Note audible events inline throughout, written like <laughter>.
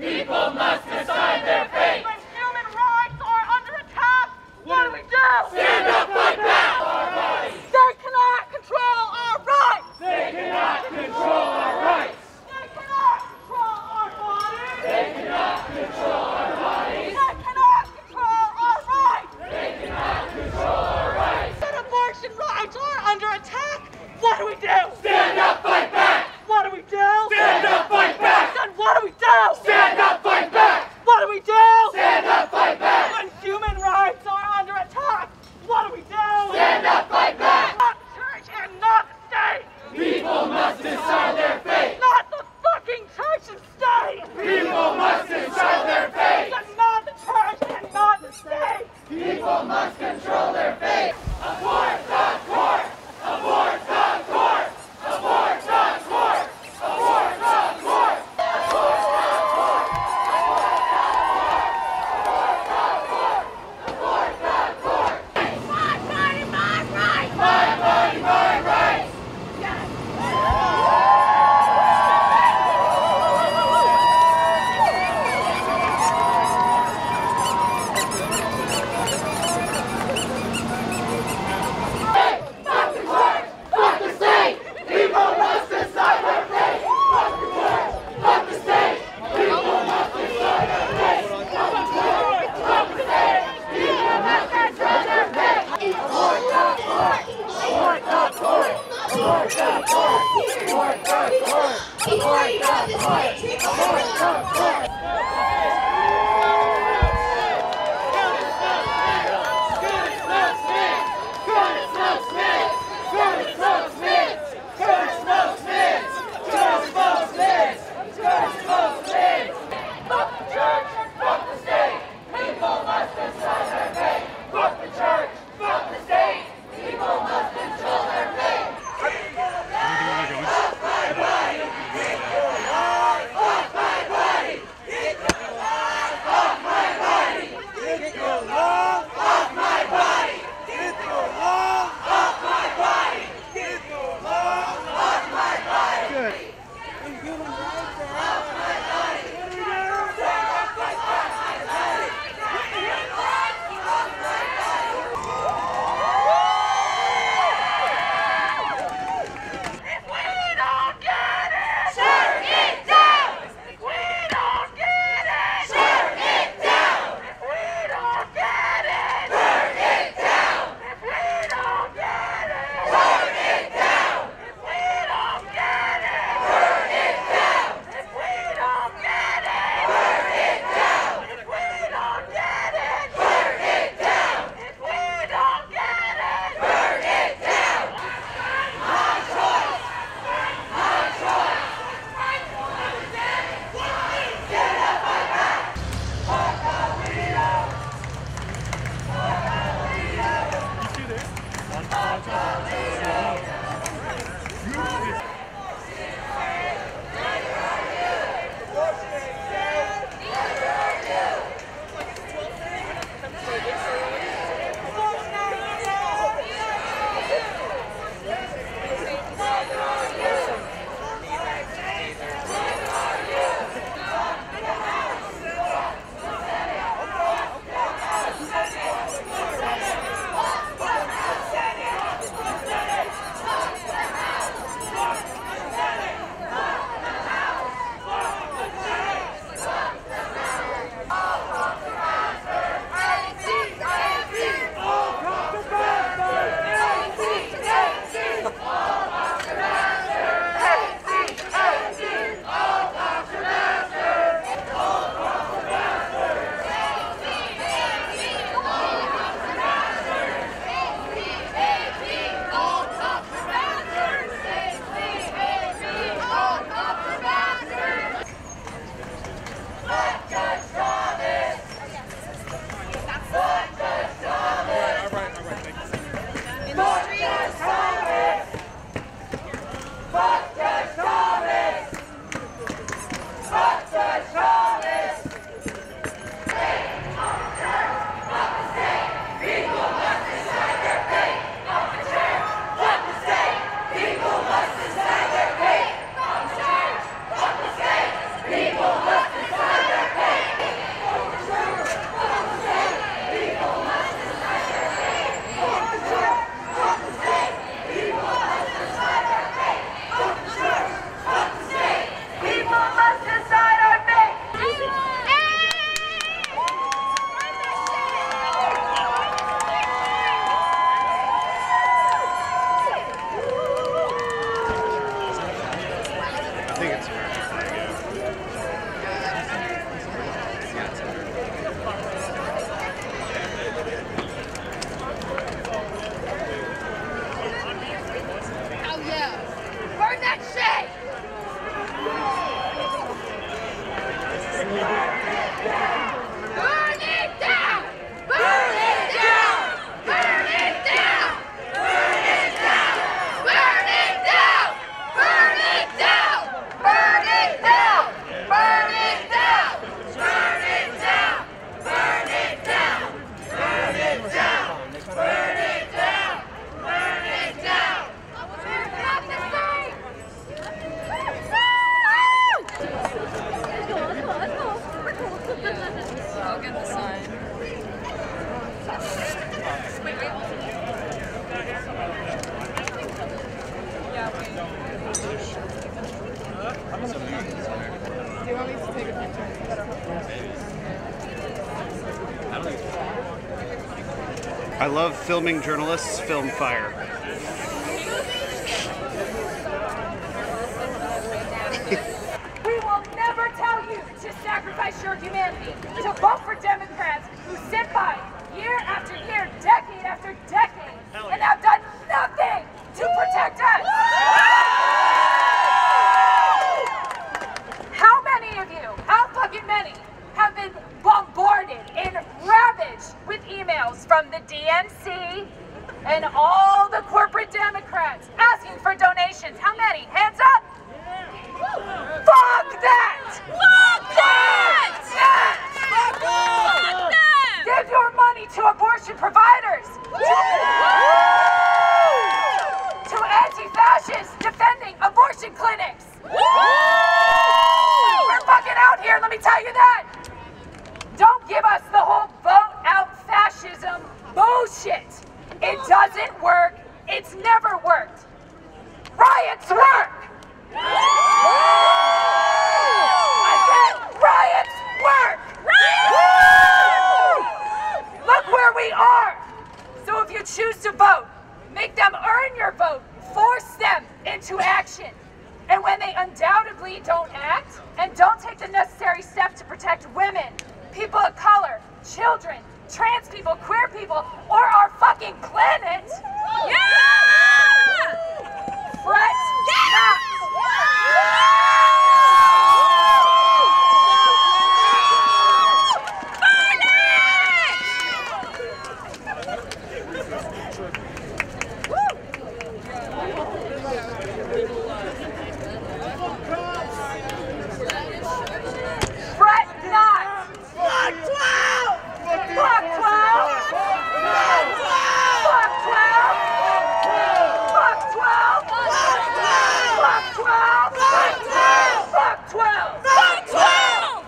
People must decide their fate. When human rights are under attack, what do we do? Stand up, fight back! Our rights. They cannot control our rights. They cannot control our rights. They cannot control our bodies. They cannot control our bodies. They cannot control our rights. They cannot control our rights. When abortion rights are under attack, what do we do? Stand up, fight back. What do we do? Stand up, fight back. Then what do we do? Stand fight back! Support, support, support. Ataleya. Love filming journalists film fire. <laughs> We will never tell you to sacrifice your humanity to vote for Democrats who sit by year after year, decade after decade, and have done nothing to protect us. How many of you, how fucking many, have been bombarded and ravaged with emails from the DNC and all the corporate Democrats asking for donations? How many? Hands up! Fuck that! Fuck that! Fuck that! Give your money to abortion providers! To anti-fascists defending abortion clinics! We're fucking out here, let me tell you that! Don't give us the whole vote out fascism bullshit! It doesn't work, it's never worked! Riots work! I said riots work! Look where we are! So if you choose to vote, make them earn your vote, force them into action. And when they undoubtedly don't act and don't take the necessary steps to protect women, people of color, children, trans people, queer people, or fucking planet, fret not! Fret not! Fuck 12! Fuck 12! Fuck 12! Fuck 12! Fuck 12! Fuck 12! Fuck 12!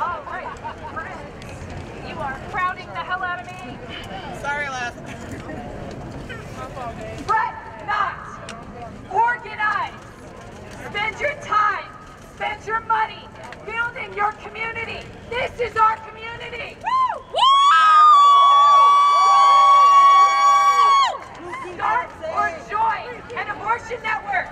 All right, friends, you are crowding the hell out of me. Sorry, Les. Fret not! Organize! Spend your time! Spend your money! Building your community! This is our community! Start or join an abortion network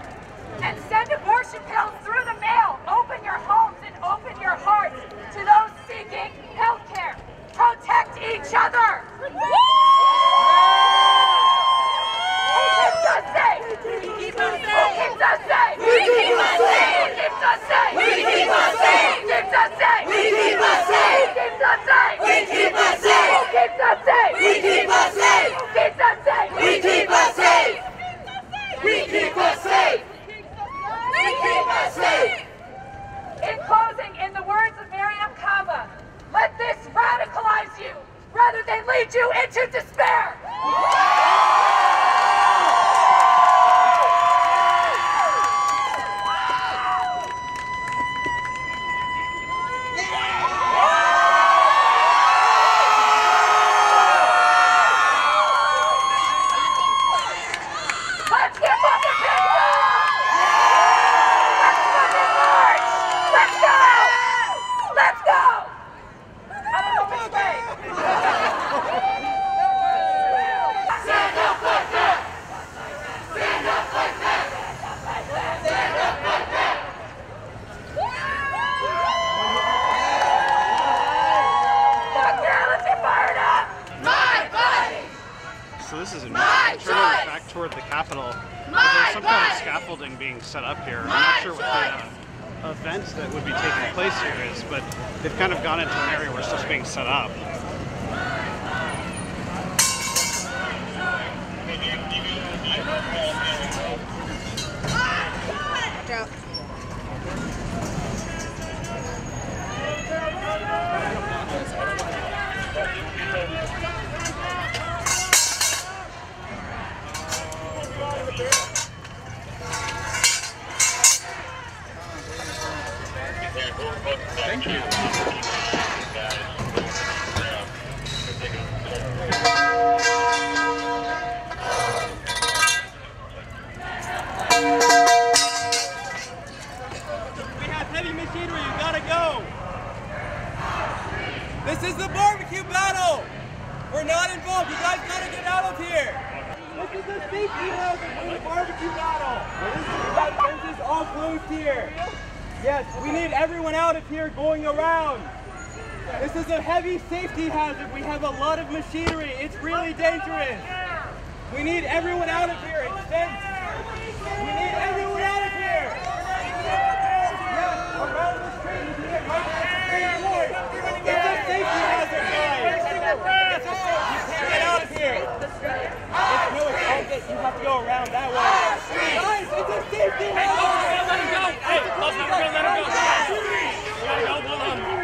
and send abortion pills through the mail. Open your homes and open your hearts to those seeking health care. Protect each other! Who keeps us safe? Who keeps us safe? Who keeps us safe? Who keeps us safe? We keep us safe. Who keeps us safe? We keep us safe. Who keeps us safe? We keep us safe. Who keeps us safe? We keep us safe. Who keeps us safe? We keep us safe. We keep us safe. We keep us safe. In closing, in the words of Mariame Kaba, let this radicalize you rather than lead you into despair. Let's get fucking pissed off! Let's fucking march! Let's go! Let's go! I don't know which way. Stand up like that. Stand up like that. Stand up like that. Fuck yeah, let's get fired up! My body. So this is in My turning choice. back toward the Capitol. But My there's some kind of body. scaffolding being set up here. I'm My not sure what choice. Uh, that would be taking place here is, but they've kind of gone into an area where stuff's being set up. We need everyone out of here. It's. We need everyone out of here. Around the street. You can get. It's a safety hazard, You get out of here. It's, no, it's you have to go around that way. Guys, it's a safety hazard. Let him go. Hey, let him go. Let him go. Let him go. Let him go.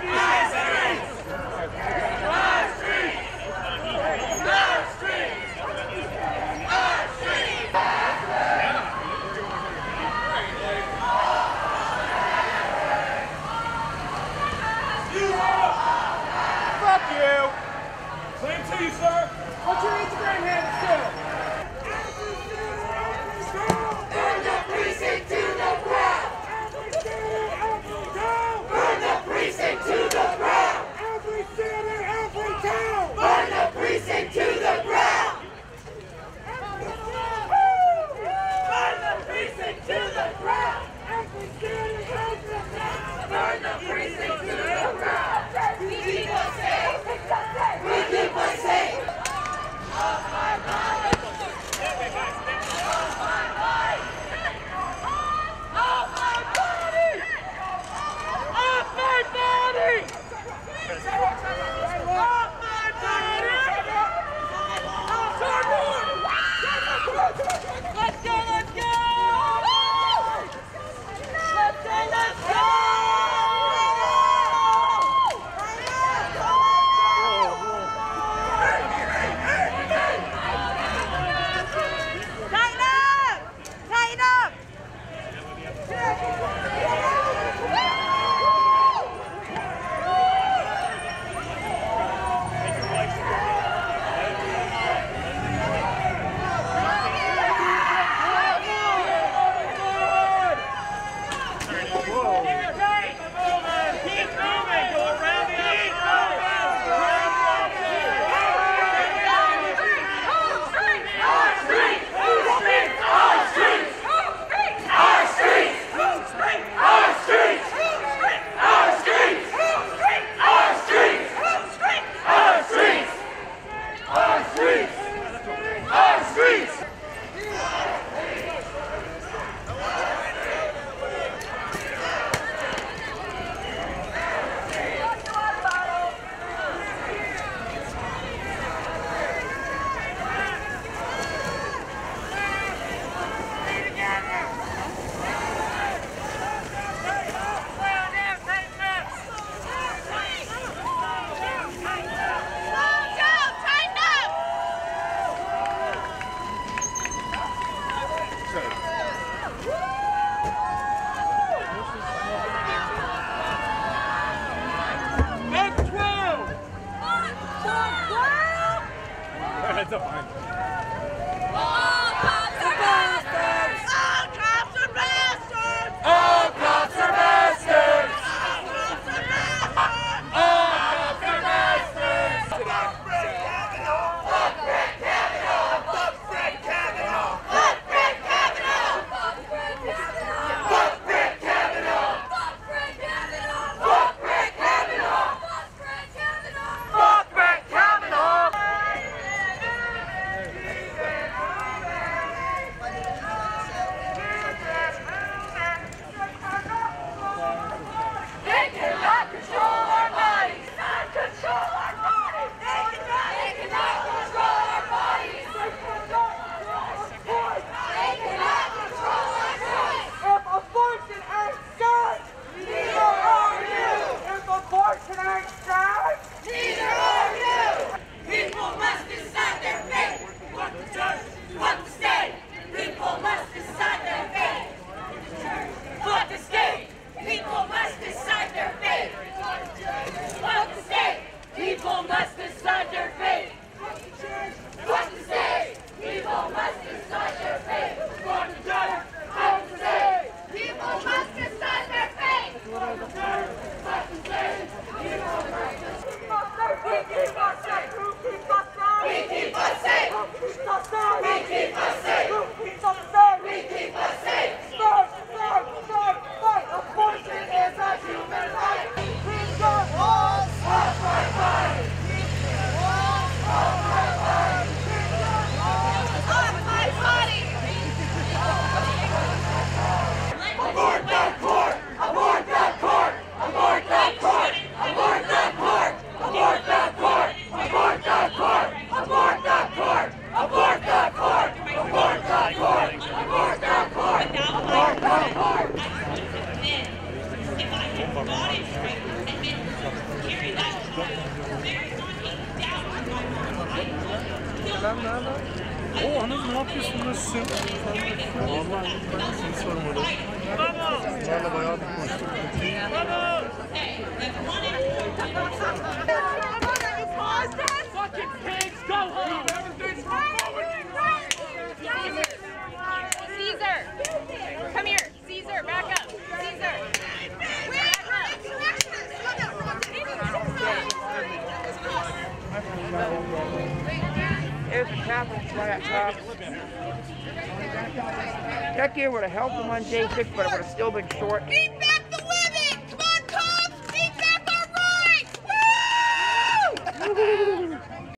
Top. That gear would have helped him on day six, but it would have still been short.